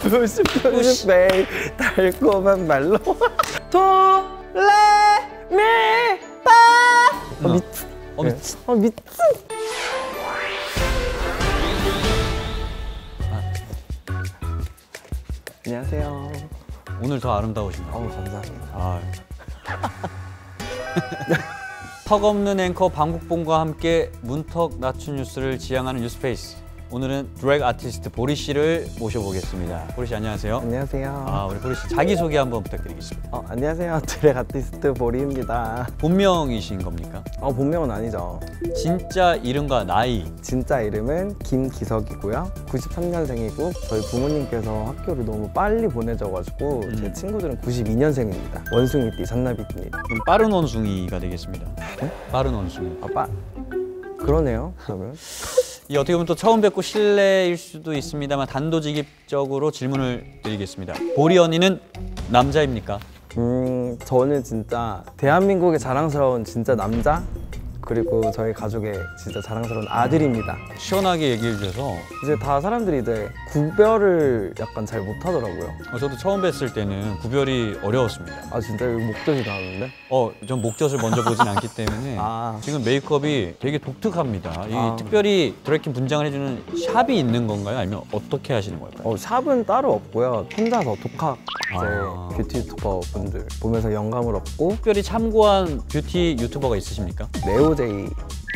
Push push 매일 달콤한 말로. 도레미파! 아 미친. 어, 미친. 아 미친. 안녕하세요. 오늘 더 아름다우신다. 어우 감사합니다. 아. 턱 없는 앵커 방국봉과 함께 문턱 낮춘 뉴스를 지향하는 뉴스페이스. 오늘은 드랙 아티스트 보리 씨를 모셔보겠습니다. 보리 씨 안녕하세요. 안녕하세요 아 우리 보리 씨 자기 소개 한번 부탁드리겠습니다. 어, 안녕하세요 드랙 아티스트 보리입니다 본명이신 겁니까? 어 본명은 아니죠 진짜 이름과 나이. 진짜 이름은 김기석이고요 93년생이고 저희 부모님께서 학교를 너무 빨리 보내줘가지고 음. 제 친구들은 92년생입니다 원숭이띠 잔나비띠 그럼 빠른 원숭이가 되겠습니다. 빠른 원숭이. 아 빠 그러네요 그러면 이 어떻게 보면 또 처음 뵙고 실례일 수도 있습니다만 단도직입적으로 질문을 드리겠습니다. 보리 언니는 남자입니까? 음 저는 진짜 대한민국의 자랑스러운 진짜 남자 그리고 저희 가족의 진짜 자랑스러운 아들입니다 시원하게 얘기해 주셔서 이제 다 사람들이 이제 구별을 약간 잘 못하더라고요 어, 저도 처음 뵀을 때는 구별이 어려웠습니다. 아 진짜 여기 목젖이 나오는데 어, 전 목젖을 먼저 보진 않기 때문에 아. 지금 메이크업이 되게 독특합니다. 이 아. 특별히 드래킹 분장을 해주는 샵이 있는 건가요? 아니면 어떻게 하시는 걸까요? 어, shop은 따로 없고요. 혼자서 독학 이제 아. 뷰티 유튜버 분들 보면서 영감을 얻고 특별히 참고한 뷰티 유튜버가 있으십니까? 레오 제이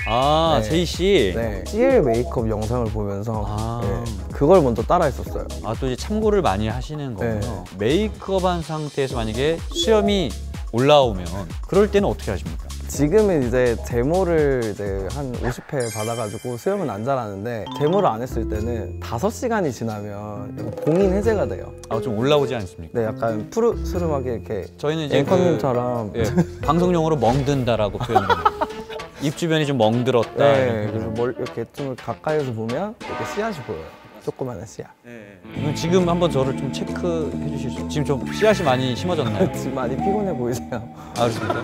아, 네. 제이 씨. 네. CL 메이크업 영상을 보면서 아. 네, 그걸 먼저 따라했었어요. 아, 또 이제 참고를 많이 하시는 거군요. 네. 메이크업 한 상태에서 만약에 수염이 올라오면 그럴 때는 어떻게 하십니까? 지금은 이제 제모를 이제 한 50회 받아가지고 수염은 안 자라는데 제모를 안 했을 때는 5시간이 지나면 봉인 해제가 돼요. 아, 좀 올라오지 않습니까? 네, 약간 푸르스름하게 이렇게 저희는 이제 앵커님처럼 그, 예, 방송용어로 멍든다라고 표현합니다. 입 주변이 좀 멍들었다. 네, 그래서 뭘 이렇게 좀 가까이서 보면 이렇게 씨앗이 보여요. 조그마한 씨앗. 그럼 지금 한번 저를 좀 체크해 주실 수 지금 좀 씨앗이 많이 심어졌나요? 지금 많이 피곤해 보이세요? 아 그렇습니까?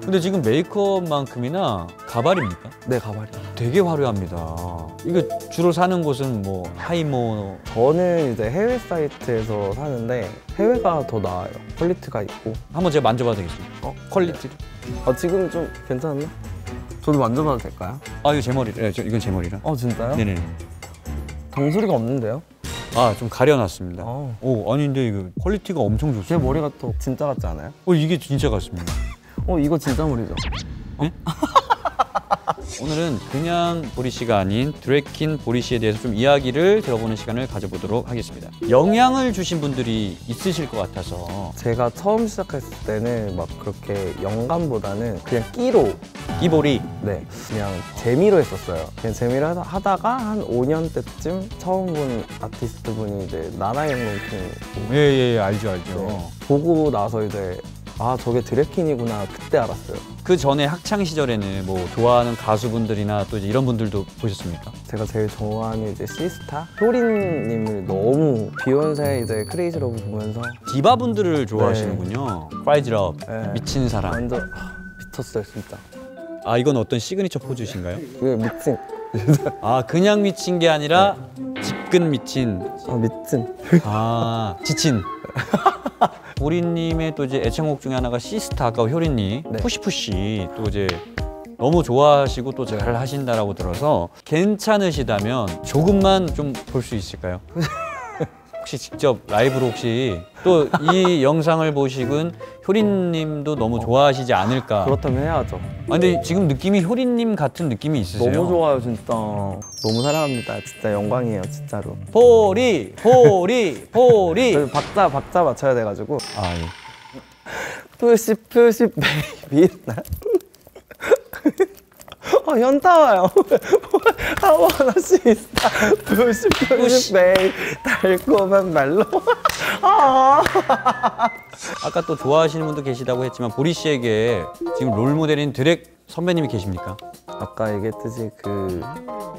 근데 지금 메이크업만큼이나 가발입니까? 네, 가발이. 되게 화려합니다. 이거 주로 사는 곳은 뭐 하이모 저는 이제 해외 사이트에서 사는데 해외가 더 나아요. quality가 있고. 한번 제가 만져봐도 되겠습니까? 어, quality. 아 지금 좀 괜찮나? 저도 만져봐도 될까요? 아 이거 제 머리. 네, 저, 이건 제 머리라. 어 진짜요? 네네. 당소리가 없는데요? 아 좀 가려놨습니다. 어. 오 아닌데 이거 quality가 엄청 제 좋습니다. 머리가 또 진짜 같지 않아요? 어 이게 진짜 같습니다. 어 이거 진짜 머리죠? 오늘은 그냥 보리 씨가 아닌 드래킨 보리 씨에 대해서 좀 이야기를 들어보는 시간을 가져보도록 하겠습니다. 영향을 주신 분들이 있으실 것 같아서 제가 처음 시작했을 때는 막 그렇게 영감보다는 그냥 끼로 이보리 네 그냥 재미로 했었어요. 그냥 재미로 하다- 하다가 한 5년 때쯤 처음 본 아티스트 분이 이제 나라영롱킹 예예 알죠 알죠. 네. 보고 나서 이제 아 저게 drag queen이구나 그때 알았어요. 그 전에 학창 시절에는 뭐 좋아하는 가수분들이나 또 이제 이런 분들도 보셨습니까? 제가 제일 좋아하는 이제 시스타 효린님을 너무 비욘세 이제 Crazy Love 보면서 디바 분들을 좋아하시는군요. Crazy Love 네. 미친 사랑. 완전 하, 미쳤어요 진짜. 아 이건 어떤 시그니처 포즈신가요? 이거 미친. 아 그냥 미친 게 아니라 집근 미친. 아 미친. 아 지친. 보리님의 또 이제 애창곡 중에 하나가 시스타 아까 효린님 네. Push Push 또 이제 너무 좋아하시고 또 잘 하신다라고 들어서 괜찮으시다면 조금만 좀 볼 수 있을까요? 혹시 직접 라이브로 혹시 또 이 영상을 보시면 효린님도 너무 좋아하시지 않을까? 그렇다면 해야죠. 아, 근데 지금 느낌이 효린님 같은 느낌이 있으세요? 너무 좋아요 진짜. 너무 사랑합니다. 진짜 영광이에요 진짜로. 보리 보리 보리 저희 박자 박자 맞춰야 돼가지고 아 예. push push baby 나. 어 현타 와요. 하와 하나씩 있다. push push baby 달콤한 말로. 아. 아까 또 좋아하시는 분도 계시다고 했지만 보리 씨에게 지금 롤 모델인 드랙 선배님이 계십니까? 아까 얘기했듯이 그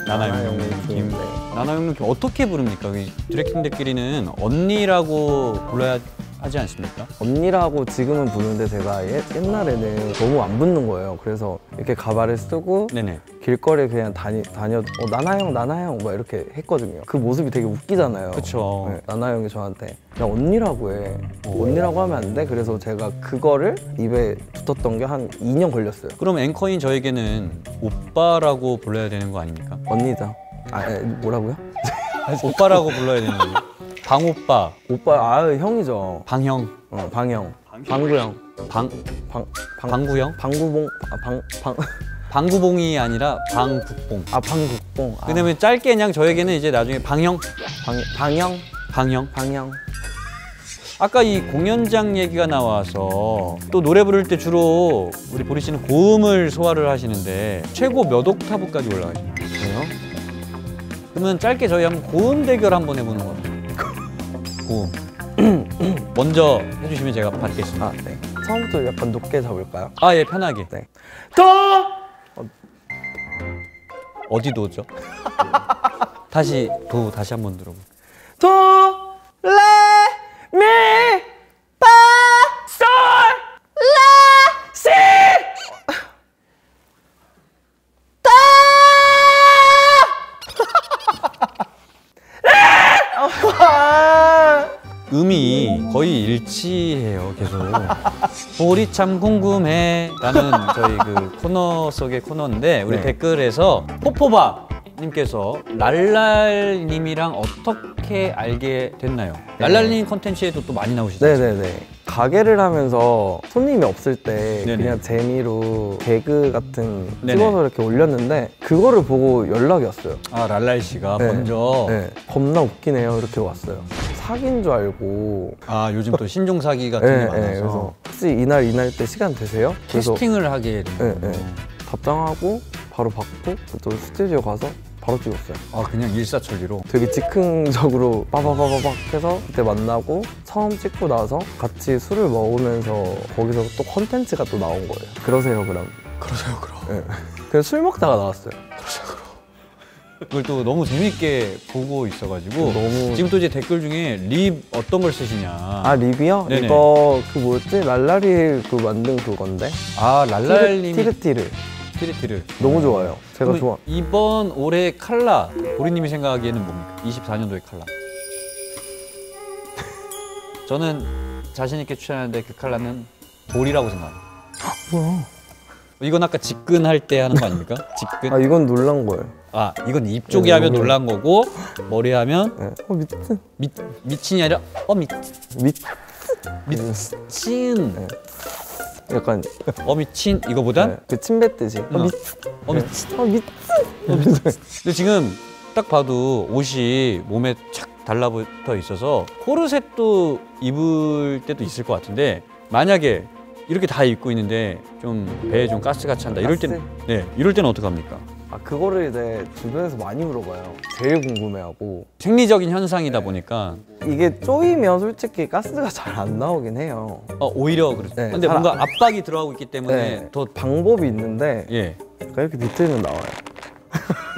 나나영 나나영님. 님 나나영 님 어떻게 부릅니까? 이 drag queen들끼리는 언니라고 불러야 하지 않습니까? 언니라고 지금은 부르는데 제가 예- 옛날에는 너무 안 붙는 거예요. 그래서 이렇게 가발을 쓰고 네네. 길거리에 그냥 다니, 다녀, 어, 나나 형, 나나 형, 막 이렇게 했거든요. 그 모습이 되게 웃기잖아요. 그쵸. 네, 나나 형이 저한테, 야, 언니라고 해. 언니라고 하면 안 돼? 그래서 제가 그거를 입에 붙었던 게 한 2년 걸렸어요. 그럼 앵커인 저에게는 오빠라고 불러야 되는 거 아닙니까? 언니죠. 아, 에, 뭐라고요? 오빠라고 불러야 되는 거죠. 방 오빠, 오빠, 아, 형이죠. 방형, 어, 방형. 방구형. 방 방, 방, 방구형, 방구봉, 아, 방, 방, 방구봉이 아니라 방국봉. 아, 방국봉. 아, 왜냐면 짧게 그냥 저에게는 이제 나중에 방형, 방, 방형, 방형. 방형. 아까 이 공연장 얘기가 나와서 또 노래 부를 때 주로 우리 보리 씨는 고음을 소화를 하시는데 최고 몇 옥타브까지 올라가시나요? 그래요? 그러면 짧게 저희 한번 고음 대결 한번 해보는 거예 요. 고음. 먼저 해주시면 제가 받겠습니다. 아, 네. 처음부터 약간 높게 잡을까요? 아, 예, 편하게. 네. 더! 어디 도죠? 다시 도 다시 한번 들어볼게 거의 일치해요, 계속. 보리 참 궁금해. 라는 저희 그 코너 속의 코너인데, 우리 네. 댓글에서 포포바 님께서 랄랄님이랑 어떻게 알게 됐나요? 랄랄님 컨텐츠에도 또 많이 나오시죠? 네네네. 가게를 하면서 손님이 없을 때 네네. 그냥 재미로 개그 같은 네네. 찍어서 이렇게 올렸는데 그거를 보고 연락이 왔어요. 아, 랄랄 씨가 네. 먼저. 네. 겁나 웃기네요. 이렇게 왔어요. 사귄 줄 알고. 아, 요즘 또 신종 사기 같은 게 네, 많아서. 네. 그래서 혹시 이날 이날 때 시간 되세요? 캐스팅을 하게 된 네. 네. 답장하고 바로 받고 또 스튜디오 가서 바로 찍었어요. 아, 그냥 일사천리로. 되게 즉흥적으로 빠바바바박 해서 그때 만나고 처음 찍고 나서 같이 술을 먹으면서 거기서 또 컨텐츠가 또 나온 거예요. 그러세요 그럼. 그러세요, 그럼. 네. 그래서 술 먹다가 나왔어요. 그 걸 또 너무 재밌게 보고 있어가지고 너무 지금 또 이제 댓글 중에 lip 어떤 걸 쓰시냐 아 lip이요? 네네. 이거 그 뭐였지? 랄랄이 그 만든 그건데. 아 랄랄님이 티르티르. 티르티르 너무 좋아요. 제가 좋아. 이번 올해 칼라 보리님이 생각하기에는 뭡니까? 24년도의 칼라 저는 자신 있게 추천하는데 그 칼라는 볼이라고 생각합니다 뭐야? 이건 아까 직근할 때 하는 거 아닙니까? 직근 아 이건 놀란 거예요. 아 이건 입 쪽이 네, 하면 놀란 거고 머리 하면 네. 어 미친. 미, 미친이 아니라 어 미, 미. 미친 네. 약간 어 미친 이거보단 네, 그 침뱉 듯이. 어, 어. 미. 어 미친 어 미. 근데 지금 딱 봐도 옷이 몸에 착 달라붙어 있어서 코르셋도 입을 때도 있을 것 같은데 만약에 이렇게 다 입고 있는데 좀 배에 좀 가스가 찬다 이럴 때는 네 이럴 때는 어떡 합니까? 아 그거를 이제 주변에서 많이 물어봐요. 제일 궁금해하고 생리적인 현상이다 보니까 이게 쪼이면 솔직히 가스가 잘 안 나오긴 해요. 어, 오히려 그렇죠. 네, 근데 잘 뭔가 압박이 들어가고 있기 때문에 네, 더 방법이 있는데 예. 약간 이렇게 비틀면 나와요.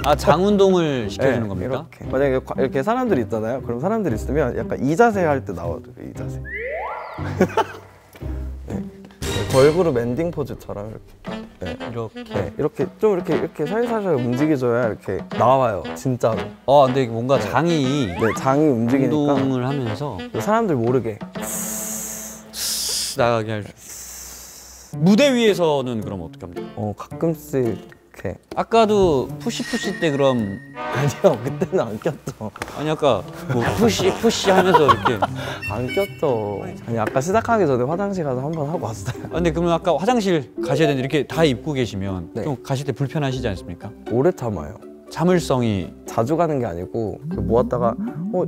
아 장 운동을 시켜주는 네, 겁니까? 이렇게. 만약에 과- 이렇게 사람들이 있잖아요. 그럼 사람들이 있으면 약간 이 자세 할 때 나와요. 이 자세. 네. 걸그룹 엔딩 포즈처럼 이렇게. 네. 이렇게. 네, 이렇게 좀 이렇게 이렇게 살살 움직여줘야 이렇게 나와요. 진짜로. 어 근데 뭔가 장이 네, 장이 움직이니까 운동을 하면서 사람들 모르게 나가게 할 수. 무대 위에서는 그럼 어떻게 합니까? 어 가끔씩 이렇게 아까도 push push 때 그럼 아니요 그때는 안 꼈죠. 아니 아까 뭐 push push 하면서 이렇게 안 꼈죠. 아니 아까 시작하기 전에 화장실 가서 한 번 하고 왔어요. 아, 근데 그러면 아까 화장실 가셔야 되는데 이렇게 다 입고 계시면 네. 좀 가실 때 불편하시지 않습니까? 오래 참아요. 자물성이 자주 가는 게 아니고 그 모았다가 어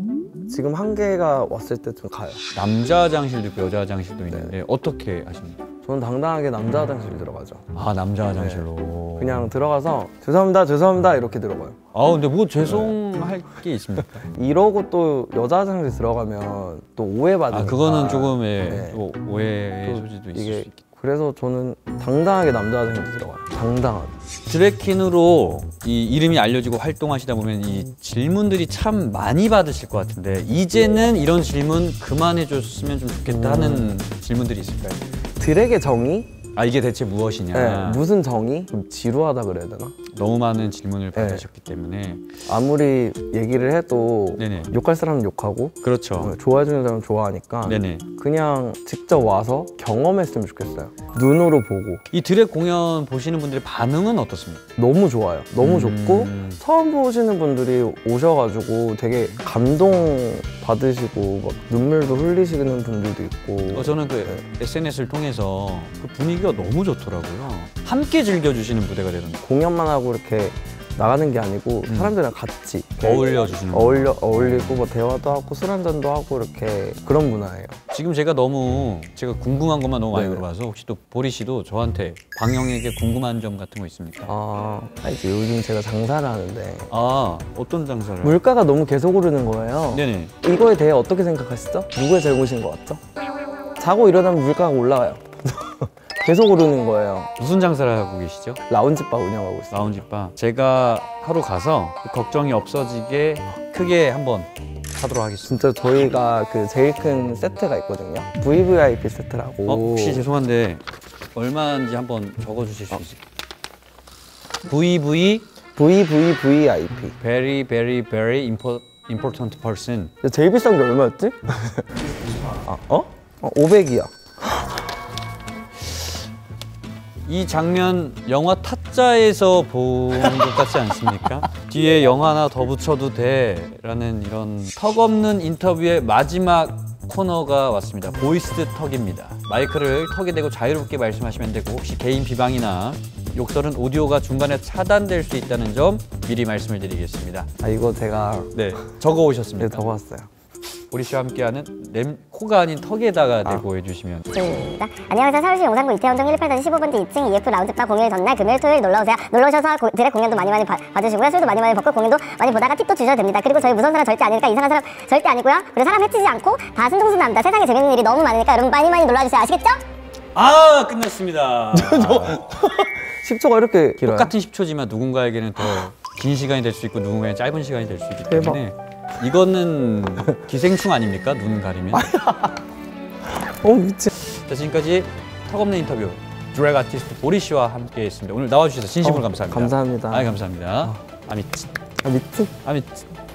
지금 한 개가 왔을 때 좀 가요. 남자 화장실도 있고 여자 화장실도 있는데 어떻게 하십니까? 저는 당당하게 남자 화장실 들어가죠. 아 남자 화장실로 그냥 들어가서 죄송합니다, 죄송합니다 이렇게 들어가요. 아 근데 뭐 죄송할 게 있습니까? 이러고 또 여자 화장실 들어가면 또 오해받으니까. 아 그거는 조금의 네. 또 오해의 또 소지도 있을 수 있겠다. 그래서 저는 당당하게 남자 화장실 들어가요. 당당하게. 드래킨으로 이 이름이 알려지고 활동하시다 보면 이 질문들이 참 많이 받으실 것 같은데 이제는 이런 질문 그만해줬으면 좀 좋겠다 하는 질문들이 있을까요? 드랙의 정의? 아 이게 대체 무엇이냐? 네, 무슨 정의? 좀 지루하다 그래야 되나? 너무 많은 질문을 받으셨기 때문에 아무리 얘기를 해도 네네 욕할 사람은 욕하고 그렇죠. 어, 좋아해 주는 사람은 좋아하니까 네네 그냥 직접 와서 경험했으면 좋겠어요. 눈으로 보고 이 드랙 공연 보시는 분들의 반응은 어떻습니까? 너무 좋아요. 너무 음. 좋고 처음 보시는 분들이 오셔가지고 되게 감동 받으시고 막 눈물도 흘리시는 분들도 있고 어, 저는 그 SNS를 통해서 그 분위기가 너무 좋더라고요. 함께 즐겨주시는 무대가 되던데 공연만 하고 이렇게 나가는 게 아니고 음. 사람들이랑 같이 어울려 주시는 어울려 어울리고 뭐 대화도 하고 술 한잔도 하고 이렇게 그런 문화예요. 지금 제가 너무 제가 궁금한 것만 너무 많이. 물어봐서 혹시 또 보리 씨도 저한테 방영에게 궁금한 점 같은 거 있습니까? 아 이제 요즘 제가 장사를 하는데 아 어떤 장사를? 물가가 너무 계속 오르는 거예요. 네네. 이거에 대해 어떻게 생각하시죠? 누구의 잘못인 것 같죠? 자고 일어나면 물가가 올라가요. 계속 오르는 거예요. 무슨 장사를 하고 계시죠? 라운지바 운영하고 있어요. 라운지바. 제가 하루 가서 그 걱정이 없어지게 크게 한번 하도록 하겠습니다. 진짜 저희가 그 제일 큰 세트가 있거든요. VVIP 세트라고. 어, 혹시 죄송한데 얼마인지 한번 적어주실 수 있을까요? VV VVVIP. very very very impo, important person. 제일 비싼 게 얼마였지? 아, 어? 어 500이야. 이 장면 영화 타짜에서 본 것 같지 않습니까? 뒤에 영화 하나 더 붙여도 돼 라는 이런 턱없는 인터뷰의 마지막 코너가 왔습니다. voice 턱입니다. 마이크를 턱에 대고 자유롭게 말씀하시면 되고 혹시 개인 비방이나 욕설은 오디오가 중간에 차단될 수 있다는 점 미리 말씀을 드리겠습니다. 아 이거 제가 네, 적어 오셨습니다. 적어왔어요. 보리 씨와 함께하는 램 코가 아닌 턱에다가 대고 해주시면 입니다. 안녕하세요. 서울시 용산구 이태원동 118-15번지 2층 EF 라운지바 공휴일 전날 금요일 토요일 놀러오세요. 놀러오셔서 고- 드랙 공연도 많이 많이 봐, 봐주시고요. 술도 많이 많이 먹고 공연도 많이 보다가 팁도 주셔도 됩니다. 그리고 저희 무서운 사람 절대 아니니까 이상한 사람 절대 아니고요. 그리고 사람 해치지 않고 다 순둥순합니다. 세상에 재밌는 일이 너무 많으니까 여러분 많이 많이 놀러와주세요. 아시겠죠? 아 끝났습니다. 10초가 이렇게 길어요. 똑같은 10초지만 누군가에게는 더 긴 시간이 될 수 있고 누군가에게 짧은 시간이 될 수 있기. 때문에 이거는 기생충 아닙니까? 눈 가리면. 어 미친. 자 지금까지 턱없는 인터뷰 드래그 아티스트 보리 씨와 함께했습니다. 오늘 나와주셔서 진심으로 어, 감사합니다. 감사합니다. 아 감사합니다. 아 미친. 아 미친. 아 미친.